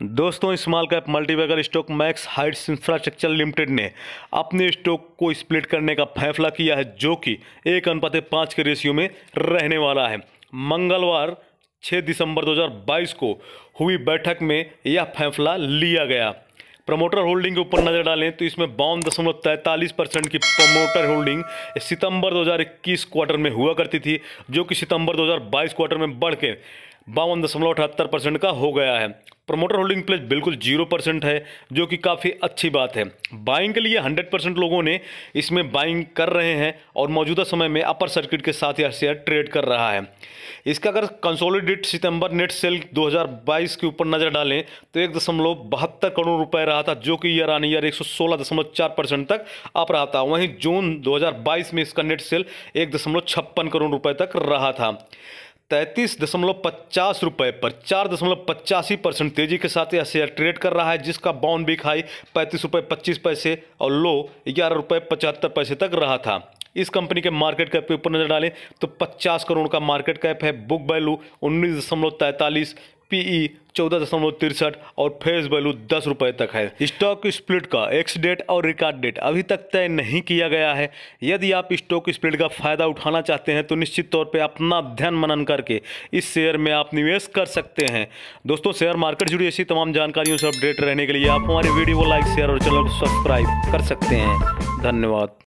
दोस्तों small cap multibagger stock Max Heights infrastructure limited ने अपने स्टॉक को स्प्लिट करने का फैसला किया है, जो कि एक अनुपात पाँच के रेशियो में रहने वाला है। मंगलवार 6 दिसंबर 2022 को हुई बैठक में यह फैसला लिया गया। प्रमोटर होल्डिंग के ऊपर नज़र डालें तो इसमें बावन दशमलव तैंतालीस परसेंट की प्रमोटर होल्डिंग सितंबर 2021 क्वार्टर में हुआ करती थी, जो कि सितंबर 2022 क्वार्टर में बढ़ के बावन दशमलव अठहत्तर परसेंट का हो गया है। प्रमोटर होल्डिंग प्लेस बिल्कुल ज़ीरो परसेंट है, जो कि काफ़ी अच्छी बात है। बाइंग के लिए हंड्रेड परसेंट लोगों ने इसमें बाइंग कर रहे हैं और मौजूदा समय में अपर सर्किट के साथ यह शेयर ट्रेड कर रहा है। इसका अगर कंसोलिडेट सितंबर नेट सेल 2022 के ऊपर नज़र डालें तो एक दशमलव बहत्तर करोड़ रुपए रहा था, जो कि ईयर आन ईयर एक परसेंट तक अप रहा था। वहीं जून 2022 में इसका नेट सेल एक दशमलव छप्पन करोड़ रुपये तक रहा था। तैंतीस दशमलव पचास रुपये पर चार दशमलव पचासी परसेंट तेज़ी के साथ यह शेयर ट्रेड कर रहा है, जिसका बाउंड बिक हाई पैंतीस रुपये पच्चीस पैसे और लो ग्यारह रुपये पचहत्तर पैसे तक रहा था। इस कंपनी के मार्केट कैप के ऊपर नज़र डालें तो 50 करोड़ का मार्केट कैप है। बुक वैल्यू उन्नीस दशमलव तैंतालीस पीई चौदह दशमलव तिरसठ और फेस वैल्यू दस रुपये तक है। स्टॉक स्प्लिट का एक्स डेट और रिकॉर्ड डेट अभी तक तय नहीं किया गया है। यदि आप स्टॉक स्प्लिट का फ़ायदा उठाना चाहते हैं तो निश्चित तौर पे अपना ध्यान मनन करके इस शेयर में आप निवेश कर सकते हैं। दोस्तों शेयर मार्केट जुड़ी ऐसी तमाम जानकारियों से अपडेट रहने के लिए आप हमारे वीडियो को लाइक शेयर और चैनल को सब्सक्राइब कर सकते हैं। धन्यवाद।